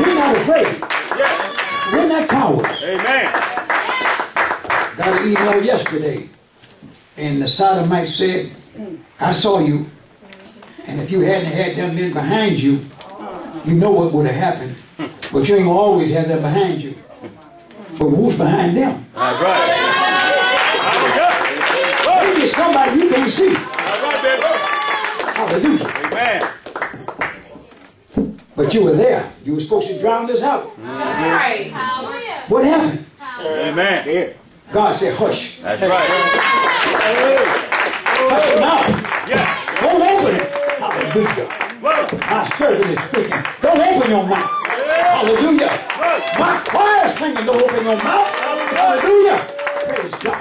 We're not afraid. We're not cowards. Amen. Got an email yesterday, and the sodomite said, I saw you, and if you hadn't had them men behind you, you know what would have happened. But you ain't gonna always have them behind you. But who's behind them? That's right. Maybe somebody you can't see. That's right, baby. Hallelujah. Amen. But you were there. You were supposed to drown this out. That's right. What happened? Amen. God said, hush. That's right. Hush your mouth. Yeah. Don't open it. Hallelujah. Whoa. My servant is speaking. Don't open your mouth. Hallelujah. My choir singing, don't open your mouth. Hallelujah. Praise God.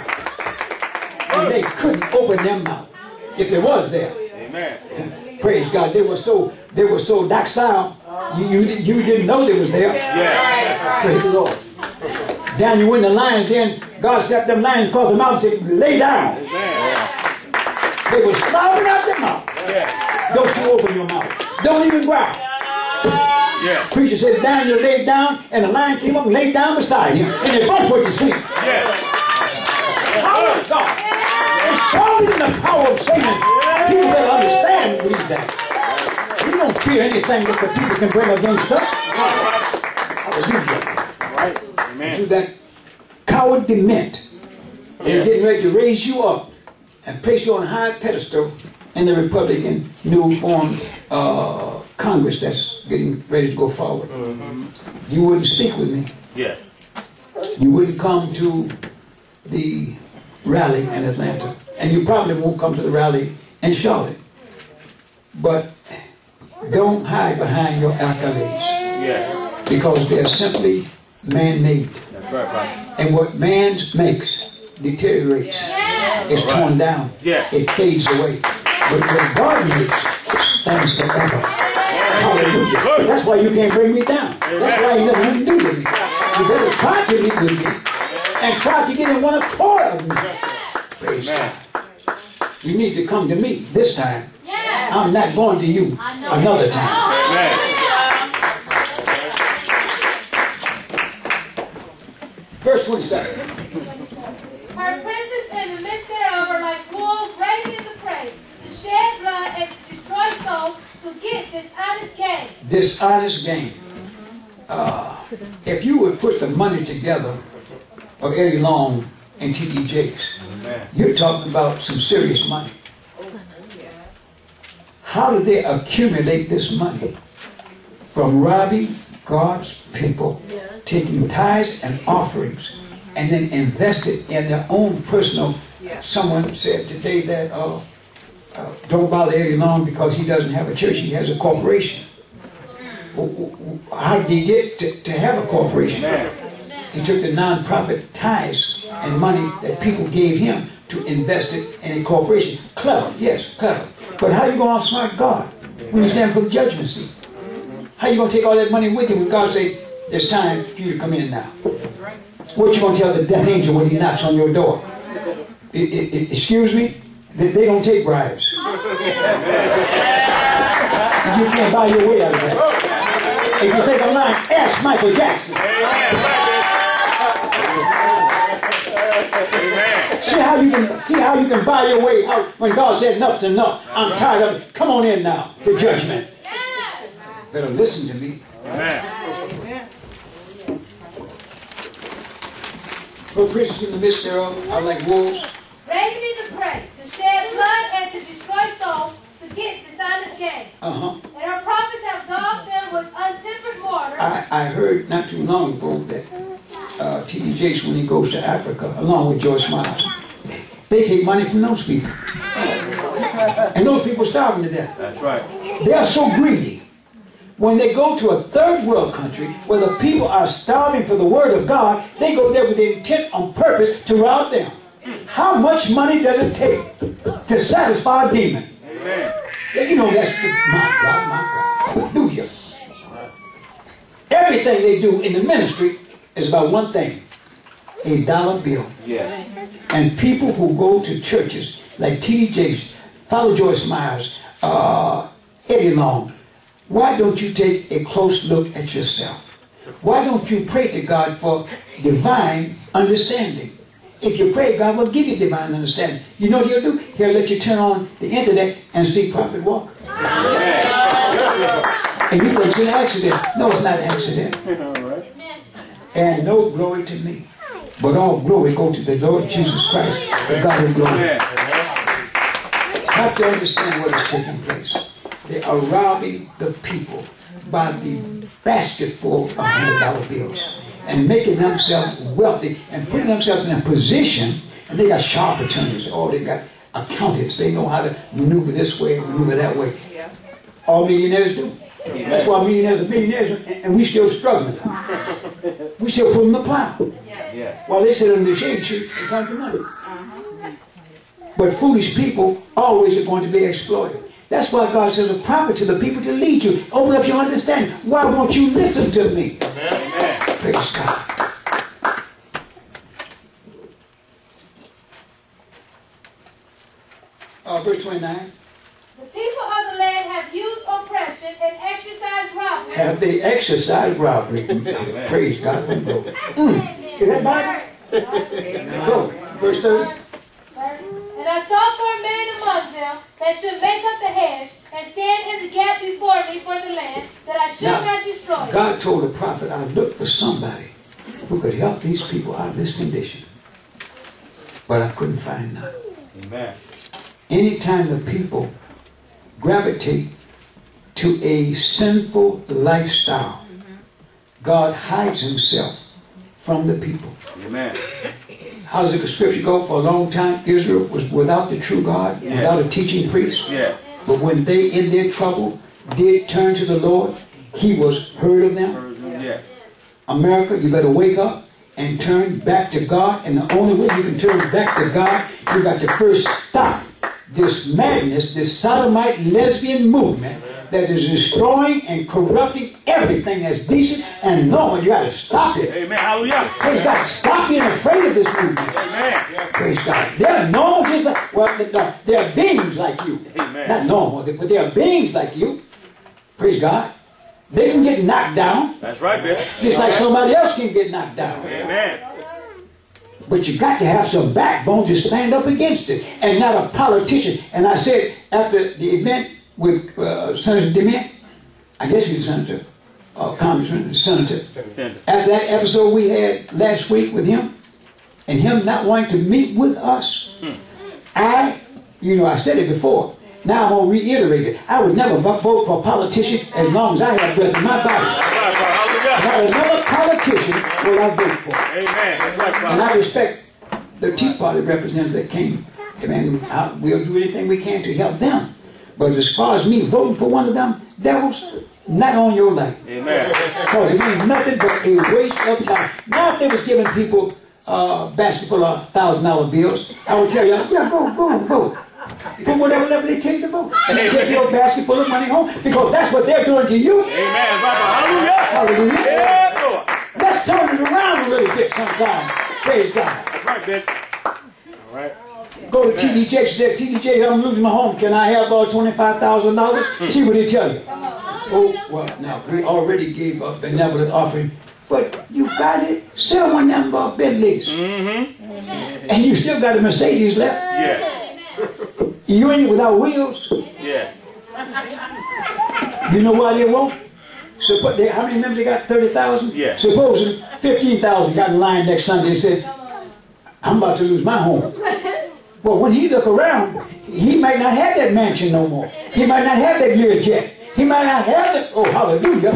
And they couldn't open their mouth if it was there. Amen. Praise God. They were so they were so docile. You, you, you didn't know they was there. Yeah. Praise the Lord. Daniel went the lions, then God set them lions across the mouth and said, lay down. Amen. They were spouting out their mouth. Yeah. Don't you open your mouth. Don't even growl. Yeah. Preacher said Daniel laid down, and the lion came up and laid down beside him, and they both went to sleep. Yeah. Power of God. It's stronger than the power of Satan. People that understand and believe that. Don't fear anything that the people can bring against us. Hallelujah. Right. To Amen. that coward DeMint. They're getting ready to raise you up and place you on a high pedestal in the Republican new formed uh, Congress that's getting ready to go forward. You wouldn't speak with me. Yes. You wouldn't come to the rally in Atlanta. And you probably won't come to the rally in Charlotte. But don't hide behind your accolades Yeah. because they're simply man-made. That's right, right. And what man makes deteriorates. It's torn down. Yes. It fades away. But what God makes stands forever. Hallelujah. That's why you can't bring me down. That's why you never want to do with me. You better try to meet with me and try to get in one accord of me. Praise God. You need to come to me this time. I'm not going to you another time. Amen. Verse 27. Her princes in the midst thereof are like wolves raising the prey, to shed blood and to destroy souls, to get dishonest gain. dishonest gain. Uh, if you would put the money together of Eddie Long and T.D. Jakes, you're talking about some serious money. How did they accumulate this money? From robbing God's people, taking tithes and offerings, and then invest it in their own personal. Someone said today that uh, uh, don't bother Eddie Long because he doesn't have a church, he has a corporation. How did he get to, to have a corporation? He took the nonprofit tithes and money that people gave him to invest it in a corporation. Clever, yes, clever. But how you going to outsmart God when you stand for the judgment seat? How you going to take all that money with you when God say, it's time for you to come in now? What you going to tell the death angel when he knocks on your door? I- I- I- excuse me? They, they don't take bribes. You can't buy your way out of that. If you think I'm lying, ask Michael Jackson. Amen. See how you can see how you can buy your way out when God said enough's enough. I'm tired of it. Come on in now to judgment. Better listen to me. Amen. For princes in the midst thereof are like wolves. Raising the prey, to shed blood and to destroy souls, to get dishonest gain. Uh-huh. And our prophets have dogged them with untempered water. I, I heard not too long ago that uh, T.D. Jakes, when he goes to Africa, along with Joyce Meyers, they take money from those people. And those people are starving to death. That's right. They are so greedy. When they go to a third world country where the people are starving for the word of God, they go there with the intent on purpose to rob them. How much money does it take to satisfy a demon? Amen. You know, that's my God, my God. Hallelujah. Everything they do in the ministry is about one thing a dollar bill. Yeah. And people who go to churches like. Jakes, follow Joyce Meyers, uh, Eddie Long, why don't you take a close look at yourself? Why don't you pray to God for divine understanding? If you pray, God will give you divine understanding. You know what He'll do? He'll let you turn on the internet and see Prophet Walker. And you think it's an accident. No, it's not an accident. And no glory to me. But all glory go to the Lord Jesus Christ, the God of glory. Amen. have to understand what is taking place. They are robbing the people by the basketful of hundred dollar bills and making themselves wealthy and putting themselves in a position. And they got sharp attorneys. Oh, they got accountants. They know how to maneuver this way, maneuver that way. All millionaires do. That's why millionaires are millionaires, and and we still struggling. We still pulling the plow. Yeah. While they sit in the shade tree and count the money. But foolish people always are going to be exploited. That's why God says a prophet to the people to lead you. Open up your understanding. Why won't you listen to me? Amen. Praise God. Uh, verse 29. The people of the land have used oppression and exercised robbery. Have they exercised robbery? Praise God. Mm. Is that Bible? Go. Verse 30. And I saw four men man among them that should make up the hedge and stand in the gap before me for the land, that I should Now, not destroy. God told the prophet, I looked for somebody who could help these people out of this condition. But I couldn't find none. Amen. Anytime the people gravitate to a sinful lifestyle, God hides himself from the people. Amen. How does the scripture go? For a long time, Israel was without the true God, Yeah. without a teaching priest. Yes. But when they, in their trouble, did turn to the Lord, he was heard of them. Yes. America, you better wake up and turn back to God. And the only way you can turn back to God, you got to first stop this madness, this sodomite lesbian movement that is destroying and corrupting everything that's decent and normal. You got to stop it. Amen. Hallelujah. Praise God. Stop being afraid of this movement. Amen. Praise God. They're normal, just like, well, they're beings like you. Amen. Not normal, but they're beings like you. Praise God. They can get knocked down. That's right, bitch. Just like somebody else can get knocked down. Amen. But you got to have some backbone to stand up against it and not a politician. And I said after the event with uh, Senator DeMint, I guess he's was senator, uh, congressman, senator. It. After that episode we had last week with him, and him not wanting to meet with us, I, you know, I said it before. Now I'm going to reiterate it. I would never vote for a politician as long as I have breath in my body. That's right, brother. Not another politician will I vote for. Amen. And. I respect the Tea Party representative that came. And I- we'll do anything we can to help them. But as far as me voting for one of them devils, not on your life. Amen. Because it means nothing but a waste of time. Now if they was giving people uh, basket full of thousand dollar bills, I would tell you, yeah, go, go, vote. For whatever level they take to vote. And they take your basket full of money home because that's what they're doing to you. Amen. Hallelujah. Hallelujah. Yeah. Let's turn it around a little bit sometime. Praise God. That's right, bitch. All right. Go to TD Jakes and say, TD Jakes, I'm losing my home. Can I have about $25,000? See what they tell you. Oh, well, now, we already gave a benevolent offering, but you got it. Sell one of them uh, Bentleys. Mm-hmm. And you still got a Mercedes left. Yes. You ain't without wheels. Yes. You know why they won't? So, they, how many members they got? 30,000? Yeah. Supposing 15,000 got in line next Sunday and said, I'm about to lose my home. Well, when he look around, he might not have that mansion no more. He might not have that Learjet. He might not have that. Oh, hallelujah.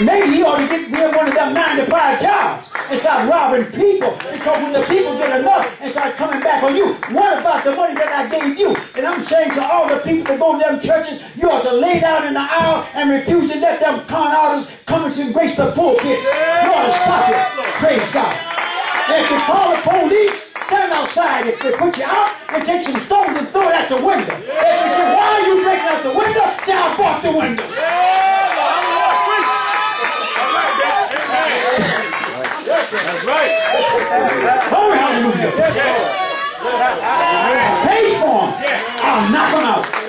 Maybe he ought to get get one of them nine to five jobs and start robbing people. Because when the people get enough and start coming back on you, what about the money that I gave you? And I'm saying to all the people that go to them churches, you ought to lay down in the aisle and refuse to let them con artists come and grace the pulpits. You ought to stop it. Praise God. And you call the police, stand outside. If they put you out, and take some stones and throw it out the window. If they say, why are you breaking out the window? Jump off the window. That's right. Glory, hallelujah. Pay for them. I'll knock them out.